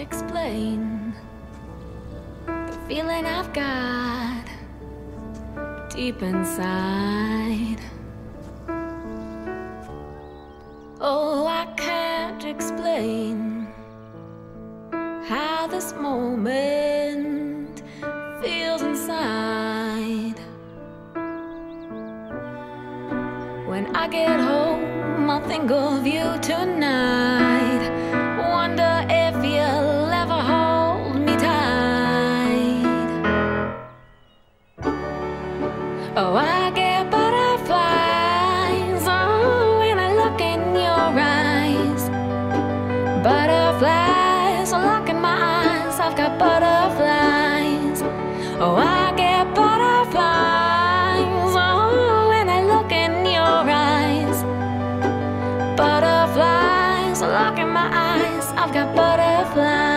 explain the feeling I've got deep inside. Oh, I can't explain how this moment feels inside. When I get home, I'll think of you tonight. Oh, I get butterflies oh, when I look in your eyes. Butterflies, oh, look in my eyes. I've got butterflies. Oh, I get butterflies oh, when I look in your eyes. Butterflies, oh, look in my eyes. I've got butterflies.